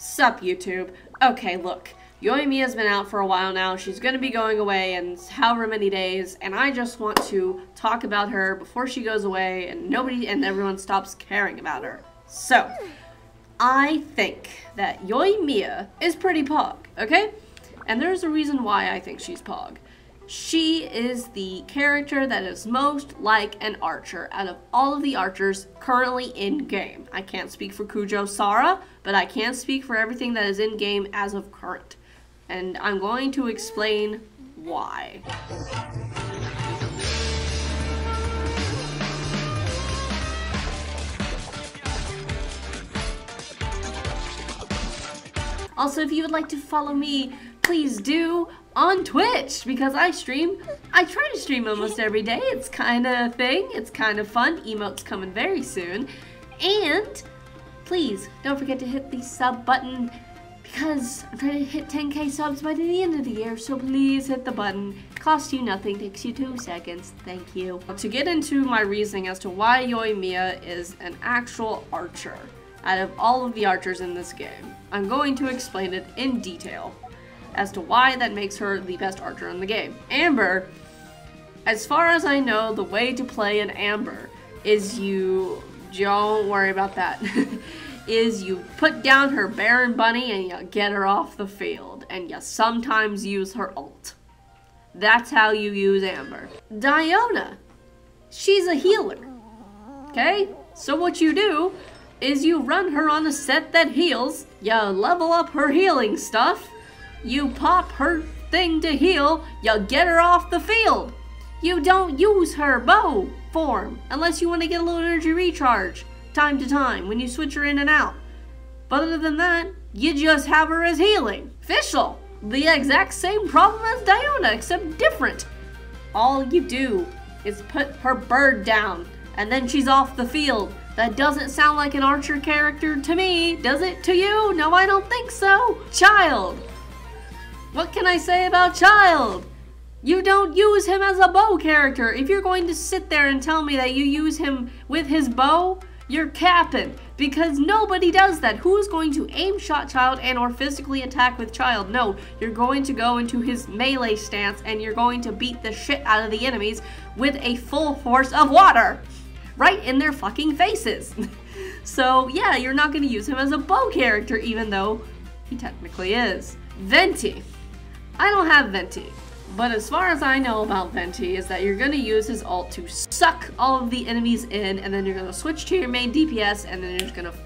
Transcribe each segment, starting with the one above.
Sup, YouTube. Okay, look. Yoimiya's been out for a while now. She's gonna be going away in however many days, and I just want to talk about her before she goes away and nobody and everyone stops caring about her. So, I think that Yoimiya is pretty pog, okay? And there's a reason why I think she's pog. She is the character that is most like an archer out of all of the archers currently in game. I can't speak for Kujou Sara, but I can speak for everything that is in game as of current. And I'm going to explain why. Also, if you would like to follow me, please do on Twitch because I stream. I try to stream almost every day. It's kind of a thing. It's kind of fun. Emotes coming very soon. And please don't forget to hit the sub button because I'm trying to hit 10k subs by the end of the year. So please hit the button. Costs you nothing. Takes you two seconds. Thank you. To get into my reasoning as to why Yoimiya is an actual archer out of all of the archers in this game, I'm going to explain it in detail as to why that makes her the best archer in the game. Amber, as far as I know, the way to play an Amber is you don't worry about that. is you put down her Baron Bunny and you get her off the field, and you sometimes use her ult. That's how you use Amber. Diona, she's a healer. Okay? So what you do is you run her on a set that heals, you level up her healing stuff, you pop her thing to heal, you get her off the field. You don't use her bow form unless you want to get a little energy recharge time to time when you switch her in and out. But other than that, you just have her as healing. Fischl, the exact same problem as Diona, except different. All you do is put her bird down, and then she's off the field. That doesn't sound like an Archer character to me, does it to you? No, I don't think so. Childe, what can I say about Childe? You don't use him as a bow character. If you're going to sit there and tell me that you use him with his bow, you're capping. Because nobody does that. Who's going to aim shot Childe and or physically attack with Childe? No, you're going to go into his melee stance and you're going to beat the shit out of the enemies with a full force of water. Right in their fucking faces. so yeah, you're not going to use him as a bow character even though he technically is. Venti. I don't have Venti. But as far as I know about Venti is that you're going to use his ult to suck all of the enemies in and then you're going to switch to your main DPS and then you're just going to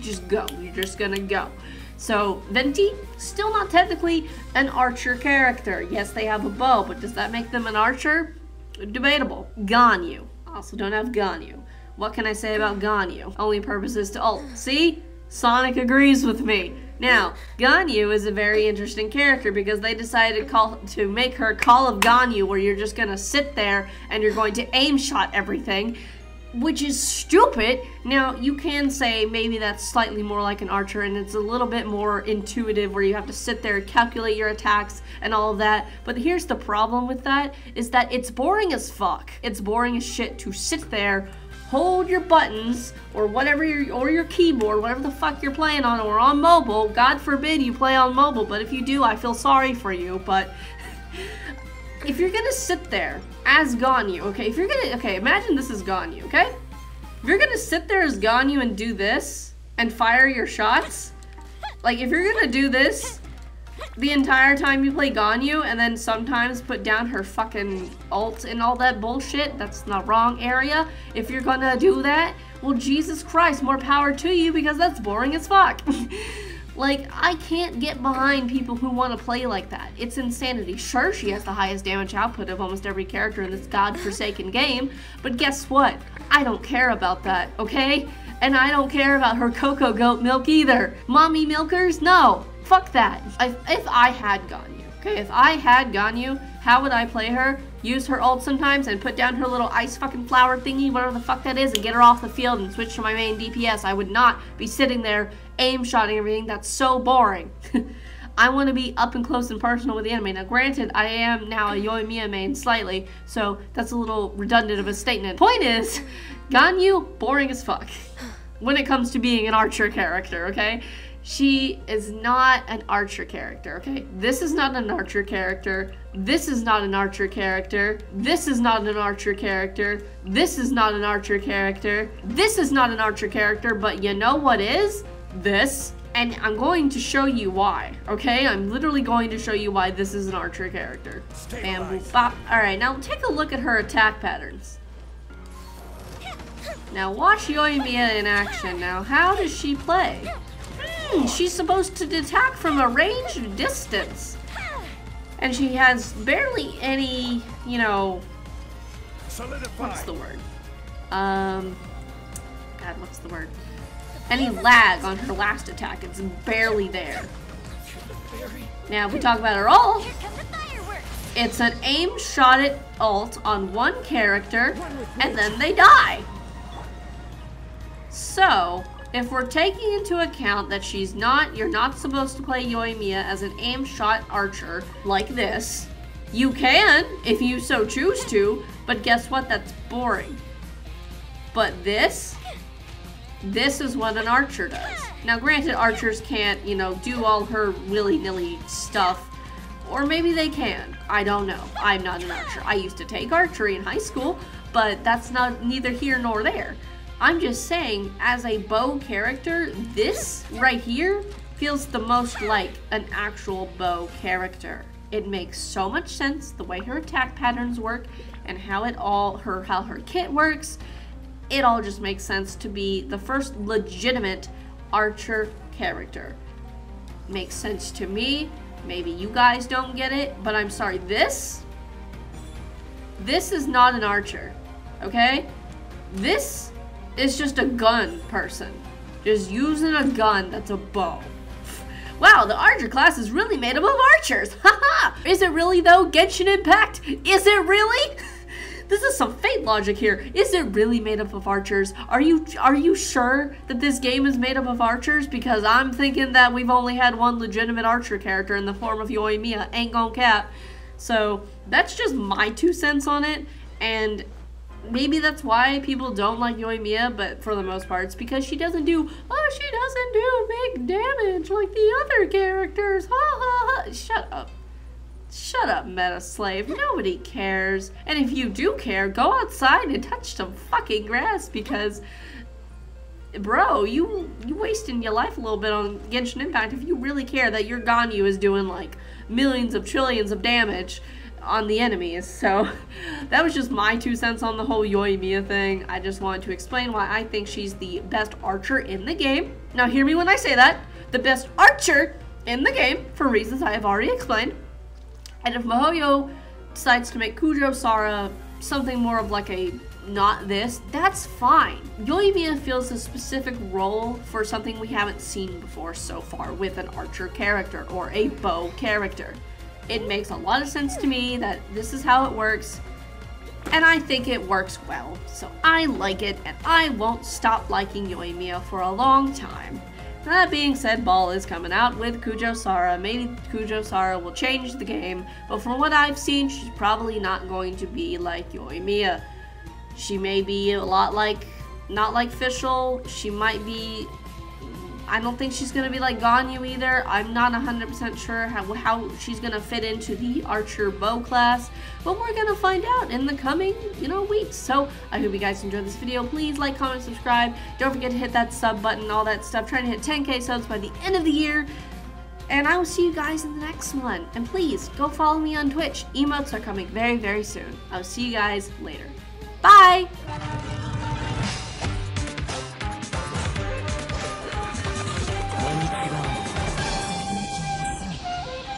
just go. You're just going to go. So Venti, still not technically an archer character. Yes, they have a bow, but does that make them an archer? Debatable. Ganyu. Also don't have Ganyu. What can I say about Ganyu? Only purpose is to ult. See? Sonic agrees with me. Now, Ganyu is a very interesting character because they decided to, call, to make her Call of Ganyu where you're just going to sit there and you're going to aim shot everything, which is stupid. Now, you can say maybe that's slightly more like an archer and it's a little bit more intuitive where you have to sit there, and calculate your attacks and all of that. But here's the problem with that is that it's boring as fuck. It's boring as shit to sit there hold your buttons or whatever your or your keyboard, whatever the fuck you're playing on, or on mobile. God forbid you play on mobile, but if you do, I feel sorry for you. But if you're gonna sit there as Ganyu, okay, if you're gonna okay, imagine this is Ganyu, okay? If you're gonna sit there as Ganyu and do this and fire your shots, like if you're gonna do this the entire time you play Ganyu and then sometimes put down her fucking ult and all that bullshit. That's the wrong area. If you're gonna do that, well, Jesus Christ, more power to you because that's boring as fuck. like, I can't get behind people who want to play like that. It's insanity. Sure, she has the highest damage output of almost every character in this godforsaken game, but guess what? I don't care about that, okay? And I don't care about her cocogoat milk either. Mommy milkers? No. Fuck that. If, if I had Ganyu, okay, if I had Ganyu, how would I play her? Use her ult sometimes and put down her little ice fucking flower thingy, whatever the fuck that is, and get her off the field and switch to my main DPS. I would not be sitting there aim shotting everything. That's so boring. I want to be up and close and personal with the enemy. Now, granted, I am now a Yoimiya main slightly, so that's a little redundant of a statement. Point is, Ganyu, boring as fuck when it comes to being an archer character, okay? She is not an archer character, okay? This is not an archer character. This is not an archer character. This is not an archer character. This is not an archer character. This is not an archer character, but you know what is? This. And I'm going to show you why, okay? I'm literally going to show you why this is an archer character. Bam, boop, bop. Alright, now take a look at her attack patterns. Now watch Yoimiya in action. Now, how does she play? Hmm, she's supposed to attack from a ranged distance. And she has barely any, you know, what's the word? Um, God, what's the word? Any lag on her last attack. It's barely there. Now, if we talk about her ult, it's an aim shot at ult on one character, and then they die. So, if we're taking into account that she's not, you're not supposed to play Yoimiya as an aim shot archer like this, you can if you so choose to, but guess what? That's boring. But this, this is what an archer does. Now granted, archers can't, you know, do all her willy-nilly stuff, or maybe they can. I don't know. I'm not an archer. I used to take archery in high school, but that's not neither here nor there. I'm just saying, as a bow character, this right here feels the most like an actual bow character. It makes so much sense the way her attack patterns work and how it all her how her kit works. It all just makes sense to be the first legitimate archer character. Makes sense to me. Maybe you guys don't get it, but I'm sorry. This this is not an archer. Okay? This is just a gun person. Just using a gun that's a bow. Wow, the archer class is really made up of archers. Haha! is it really though? Genshin Impact? Is it really? this is some fate logic here. Is it really made up of archers? Are you are you sure that this game is made up of archers? Because I'm thinking that we've only had one legitimate archer character in the form of Yoimiya. Ain't gon' cap. So that's just my two cents on it. And maybe that's why people don't like Yoimiya, but for the most part, it's because she doesn't do, oh, she doesn't do big damage like the other characters. Ha ha ha. Shut up. Shut up, Meta Slave. Nobody cares. And if you do care, go outside and touch some fucking grass because, bro, you you wasting your life a little bit on Genshin Impact if you really care that your Ganyu is doing like millions of trillions of damage on the enemies. So that was just my two cents on the whole Yoimiya thing. I just wanted to explain why I think she's the best archer in the game. Now hear me when I say that. The best archer in the game for reasons I have already explained. And if Mihoyo decides to make Kujou Sara something more of like a not this, that's fine. Yoimiya feels a specific role for something we haven't seen before so far with an archer character or a bow character. It makes a lot of sense to me that this is how it works, and I think it works well. So I like it, and I won't stop liking Yoimiya for a long time. That being said, Baal is coming out with Kujou Sara. Maybe Kujou Sara will change the game, but from what I've seen, she's probably not going to be like Yoimiya. She may be a lot like, not like Fischl. She might be I don't think she's going to be like Ganyu either. I'm not 100% sure how, how she's going to fit into the Archer Bow class, but we're going to find out in the coming, you know, weeks. So I hope you guys enjoyed this video. Please like, comment, subscribe. Don't forget to hit that sub button, all that stuff. Trying to hit 10k subs by the end of the year. And I will see you guys in the next one. And please, go follow me on Twitch. Emotes are coming very, very soon. I'll see you guys later. Bye!